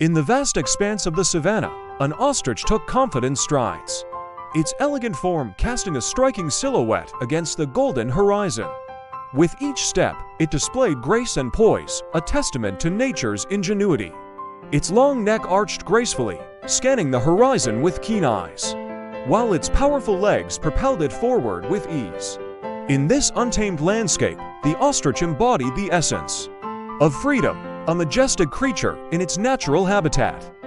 In the vast expanse of the savannah, an ostrich took confident strides, its elegant form casting a striking silhouette against the golden horizon. With each step, it displayed grace and poise, a testament to nature's ingenuity. Its long neck arched gracefully, scanning the horizon with keen eyes, while its powerful legs propelled it forward with ease. In this untamed landscape, the ostrich embodied the essence of freedom, a majestic creature in its natural habitat.